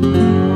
Música